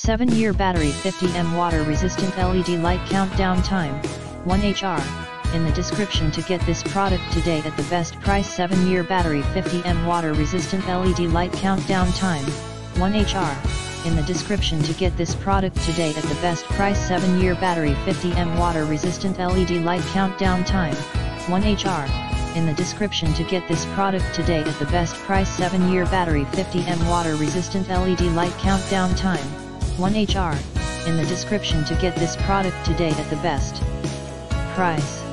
7-year battery 50M water resistant LED light countdown time, 1HR, in the description to get this product today at the best price 7-year battery 50M water resistant LED light countdown time, 1HR, in the description to get this product today at the best price 7-year battery 50M water resistant LED light countdown time, 1HR, in the description to get this product today at the best price 7-year battery 50M water resistant LED light countdown time, 1HR, in the description to get this product today at the best price.